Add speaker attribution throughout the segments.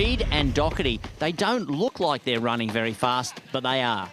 Speaker 1: Reed and Doherty, they don't look like they're running very fast, but they are.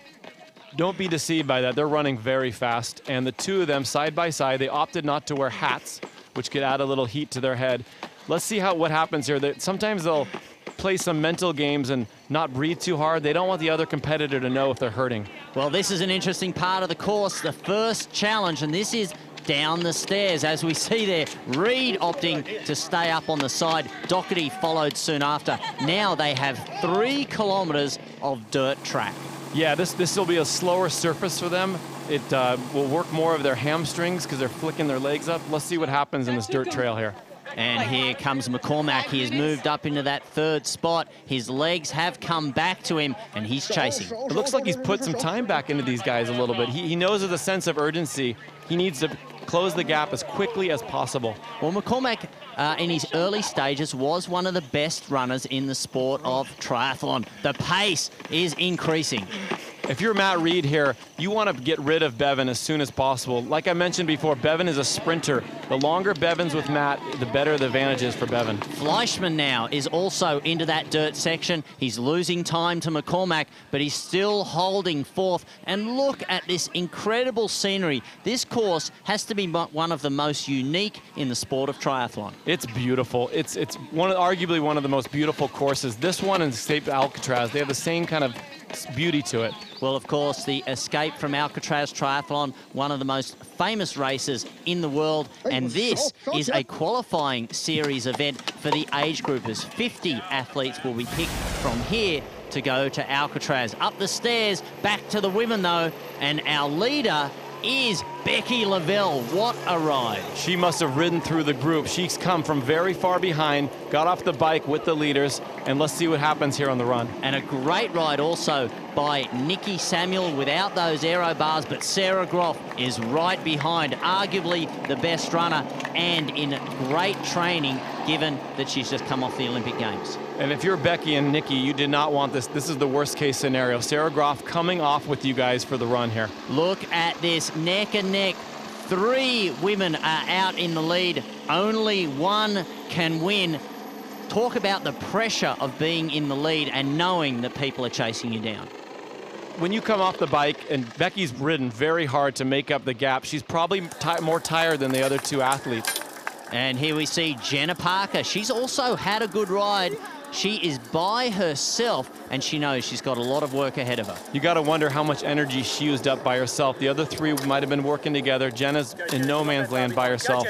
Speaker 2: Don't be deceived by that. They're running very fast. And the two of them, side by side, they opted not to wear hats, which could add a little heat to their head. Let's see how what happens here. That sometimes they'll play some mental games and not breathe too hard. They don't want the other competitor to know if they're hurting.
Speaker 1: Well, this is an interesting part of the course, the first challenge, and this is down the stairs. As we see there, Reed opting to stay up on the side. Doherty followed soon after. Now they have three kilometres of dirt track.
Speaker 2: Yeah, this this will be a slower surface for them. It uh, will work more of their hamstrings because they're flicking their legs up. Let's see what happens in this dirt trail here.
Speaker 1: And here comes McCormack. He has moved up into that third spot. His legs have come back to him, and he's chasing.
Speaker 2: It looks like he's put some time back into these guys a little bit. He, he knows there's a sense of urgency. He needs to close the gap as quickly as possible.
Speaker 1: Well, McCormack, uh, in his early stages, was one of the best runners in the sport of triathlon. The pace is increasing.
Speaker 2: If you're Matt Reed here, you want to get rid of Bevan as soon as possible. Like I mentioned before, Bevan is a sprinter. The longer Bevan's with Matt, the better the advantage is for Bevan.
Speaker 1: Fleischman now is also into that dirt section. He's losing time to McCormack, but he's still holding fourth. And look at this incredible scenery. This course has to be one of the most unique in the sport of triathlon.
Speaker 2: It's beautiful. It's it's one of, arguably one of the most beautiful courses. This one and Escape Alcatraz, they have the same kind of beauty to it.
Speaker 1: Well, of course, the Escape from Alcatraz Triathlon, one of the most famous races in the world. And this is a qualifying series event for the age groupers. 50 athletes will be picked from here to go to Alcatraz. Up the stairs, back to the women, though. And our leader is Becky Lavelle. What a ride.
Speaker 2: She must have ridden through the group. She's come from very far behind, got off the bike with the leaders, and let's see what happens here on the run.
Speaker 1: And a great ride also by Nikki Samuel without those aero bars, but Sarah Groff is right behind, arguably the best runner and in great training given that she's just come off the Olympic Games.
Speaker 2: And if you're Becky and Nikki, you did not want this. This is the worst case scenario. Sarah Groff coming off with you guys for the run here.
Speaker 1: Look at this neck and neck. Three women are out in the lead. Only one can win. Talk about the pressure of being in the lead and knowing that people are chasing you down
Speaker 2: when you come off the bike, and Becky's ridden very hard to make up the gap, she's probably more tired than the other two athletes.
Speaker 1: And here we see Jenna Parker. She's also had a good ride. She is by herself, and she knows she's got a lot of work ahead of her.
Speaker 2: You got to wonder how much energy she used up by herself. The other three might have been working together. Jenna's in no man's land by herself.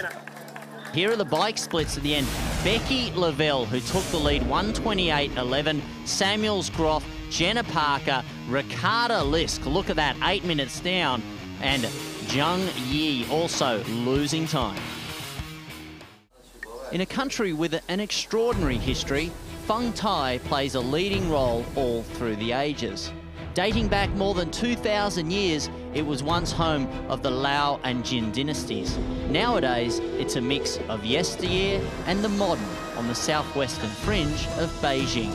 Speaker 1: Here are the bike splits at the end. Becky Lavelle, who took the lead, 128.11. Samuels Groff, Jenna Parker, Ricarda Lisk, look at that, eight minutes down. And Jung Yi also losing time. In a country with an extraordinary history, Feng Tai plays a leading role all through the ages. Dating back more than 2,000 years, it was once home of the Liao and Jin dynasties. Nowadays, it's a mix of yesteryear and the modern on the southwestern fringe of Beijing.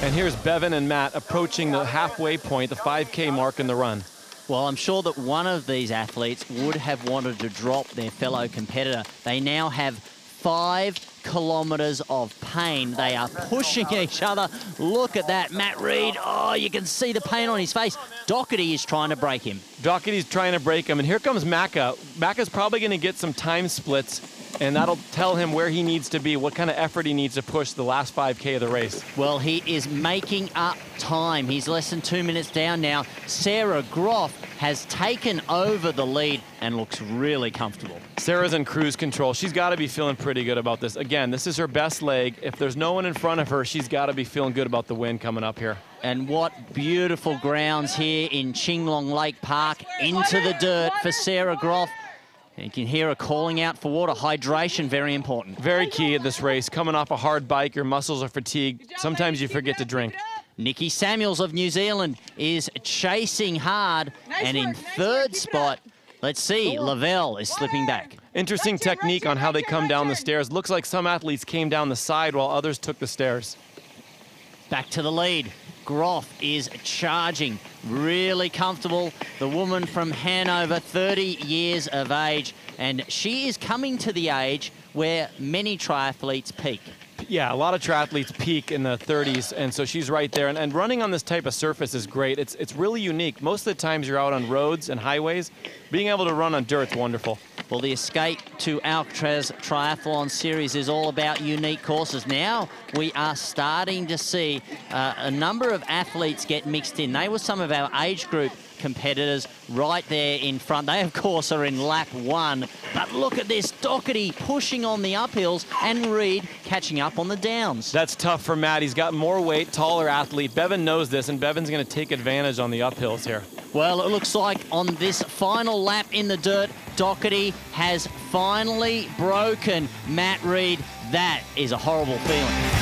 Speaker 2: And here's Bevan and Matt approaching the halfway point, the 5K mark in the run.
Speaker 1: Well, I'm sure that one of these athletes would have wanted to drop their fellow competitor. They now have five kilometres of pain. They are pushing each other. Look at that. Matt Reed, oh, you can see the pain on his face. Doherty is trying to break him.
Speaker 2: Doherty's trying to break him. And here comes Macca. Macca's probably going to get some time splits and that'll tell him where he needs to be, what kind of effort he needs to push the last 5K of the race.
Speaker 1: Well, he is making up time. He's less than two minutes down now. Sarah Groff has taken over the lead and looks really comfortable.
Speaker 2: Sarah's in cruise control. She's got to be feeling pretty good about this. Again, this is her best leg. If there's no one in front of her, she's got to be feeling good about the win coming up here.
Speaker 1: And what beautiful grounds here in Qinglong Lake Park into the dirt for Sarah Groff. You can hear her calling out for water. Hydration, very important.
Speaker 2: Very key at this race. Coming off a hard bike, your muscles are fatigued. Sometimes you forget to drink.
Speaker 1: Nikki Samuels of New Zealand is chasing hard. and in third spot, let's see, Lavelle is slipping back.
Speaker 2: Interesting technique on how they come down the stairs. Looks like some athletes came down the side while others took the stairs.
Speaker 1: Back to the lead. Groff is charging, really comfortable. The woman from Hanover, 30 years of age, and she is coming to the age where many triathletes peak.
Speaker 2: Yeah, a lot of triathletes peak in the 30s, and so she's right there. And, and running on this type of surface is great. It's, it's really unique. Most of the times you're out on roads and highways. Being able to run on dirt's wonderful.
Speaker 1: Well, the Escape to Alcatraz Triathlon Series is all about unique courses. Now we are starting to see uh, a number of athletes get mixed in. They were some of our age group competitors right there in front. They, of course, are in lap one. But look at this, Doherty pushing on the uphills and Reed catching up on the downs.
Speaker 2: That's tough for Matt. He's got more weight, taller athlete. Bevan knows this, and Bevan's going to take advantage on the uphills here.
Speaker 1: Well, it looks like on this final lap in the dirt, Doherty has finally broken Matt Reed. That is a horrible feeling.